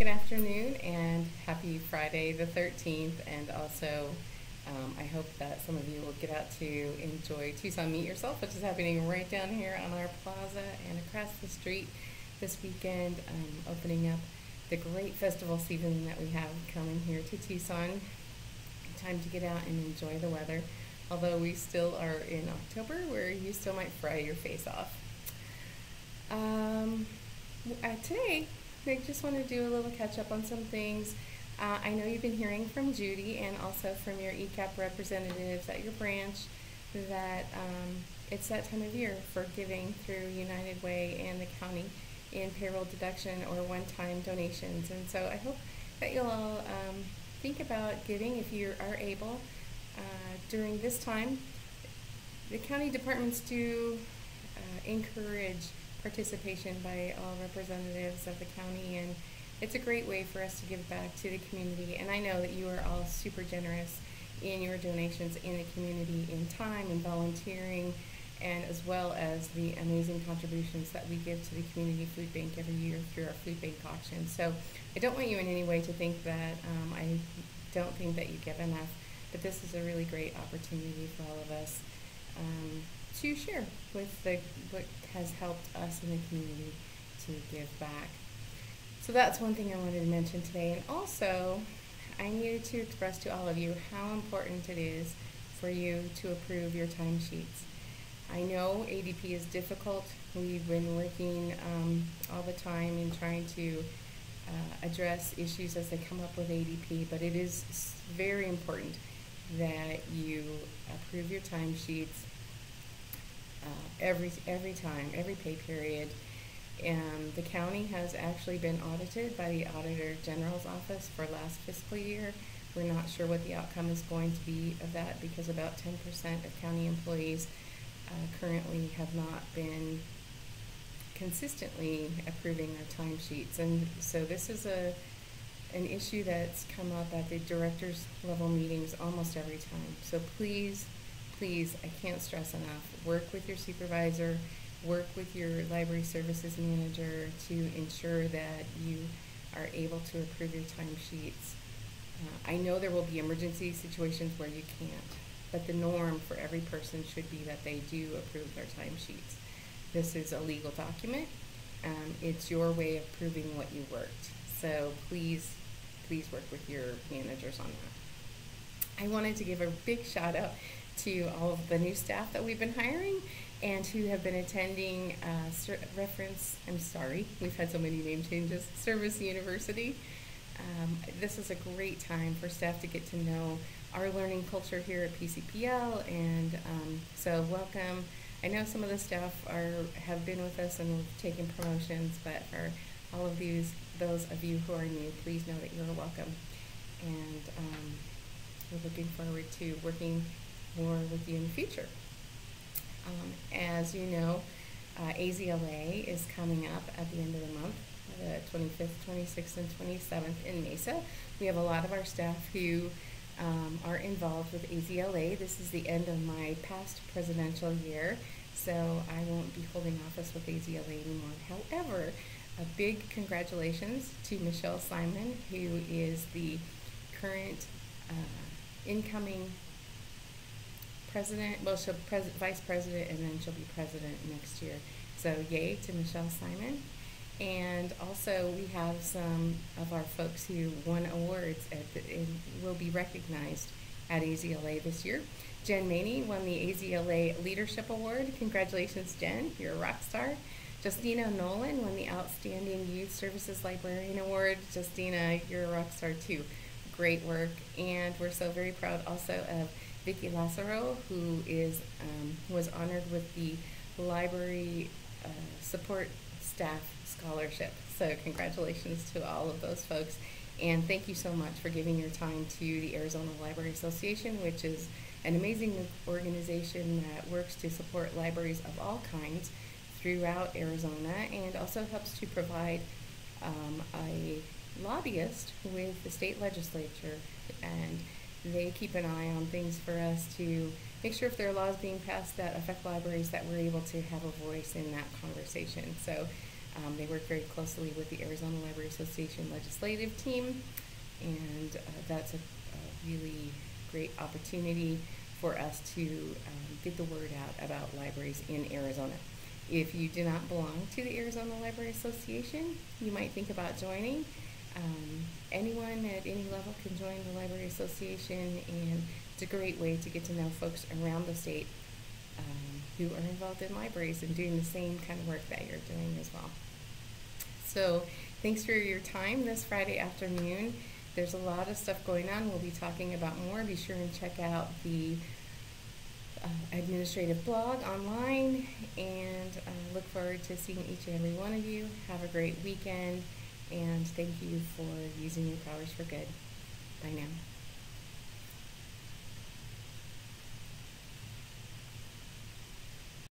Good afternoon and happy Friday the 13th. And also, um, I hope that some of you will get out to enjoy Tucson Meet Yourself, which is happening right down here on our plaza and across the street this weekend, um, opening up the great festival season that we have coming here to Tucson. Time to get out and enjoy the weather. Although we still are in October, where you still might fry your face off. Um, uh, today, I just want to do a little catch up on some things. Uh, I know you've been hearing from Judy and also from your ECAP representatives at your branch that um, it's that time of year for giving through United Way and the county in payroll deduction or one time donations. And so I hope that you'll all um, think about giving if you are able uh, during this time. The county departments do uh, encourage participation by all representatives of the county and it's a great way for us to give back to the community and I know that you are all super generous in your donations in the community in time and volunteering and as well as the amazing contributions that we give to the community food bank every year through our food bank auction. So I don't want you in any way to think that um, I don't think that you give enough, but this is a really great opportunity for all of us um, to share with the what has helped us in the community to give back. So that's one thing I wanted to mention today. And also, I needed to express to all of you how important it is for you to approve your timesheets. I know ADP is difficult. We've been working um, all the time in trying to uh, address issues as they come up with ADP, but it is very important that you approve your timesheets every every time, every pay period. And the county has actually been audited by the Auditor General's office for last fiscal year. We're not sure what the outcome is going to be of that because about 10% of county employees uh, currently have not been consistently approving their timesheets. And so this is a an issue that's come up at the directors level meetings almost every time. So please please, I can't stress enough, work with your supervisor, work with your library services manager to ensure that you are able to approve your timesheets. Uh, I know there will be emergency situations where you can't, but the norm for every person should be that they do approve their timesheets. This is a legal document. Um, it's your way of proving what you worked. So please, please work with your managers on that. I wanted to give a big shout out to all of the new staff that we've been hiring and who have been attending uh, reference, I'm sorry, we've had so many name changes, Service University. Um, this is a great time for staff to get to know our learning culture here at PCPL and um, so welcome. I know some of the staff are have been with us and taken promotions, but for all of these, those of you who are new, please know that you're welcome. And um, we're looking forward to working more with you in the future. Um, as you know, uh, AZLA is coming up at the end of the month, the 25th, 26th, and 27th in Mesa. We have a lot of our staff who um, are involved with AZLA. This is the end of my past presidential year, so I won't be holding office with AZLA anymore. However, a big congratulations to Michelle Simon, who is the current uh, incoming president, well, she'll pres- vice president, and then she'll be president next year. So, yay to Michelle Simon. And also, we have some of our folks who won awards at the, and will be recognized at AZLA this year. Jen Maney won the AZLA Leadership Award. Congratulations, Jen. You're a rock star. Justina Nolan won the Outstanding Youth Services Librarian Award. Justina, you're a rock star too. Great work. And we're so very proud also of Vicki Lassaro, who is um, was honored with the Library uh, Support Staff Scholarship. So congratulations to all of those folks. And thank you so much for giving your time to the Arizona Library Association, which is an amazing organization that works to support libraries of all kinds throughout Arizona and also helps to provide um, a lobbyist with the state legislature and they keep an eye on things for us to make sure if there are laws being passed that affect libraries that we're able to have a voice in that conversation. So Um, they work very closely with the Arizona Library Association legislative team, and uh, that's a, a really great opportunity for us to um, get the word out about libraries in Arizona. If you do not belong to the Arizona Library Association, you might think about joining. Um, anyone at any level can join the Library Association, and it's a great way to get to know folks around the state um, who are involved in libraries and doing the same kind of work that you're doing as well. So, thanks for your time this Friday afternoon. There's a lot of stuff going on. We'll be talking about more. Be sure and check out the uh, administrative blog online and uh, look forward to seeing each and every one of you. Have a great weekend and thank you for using your powers for good. Bye now.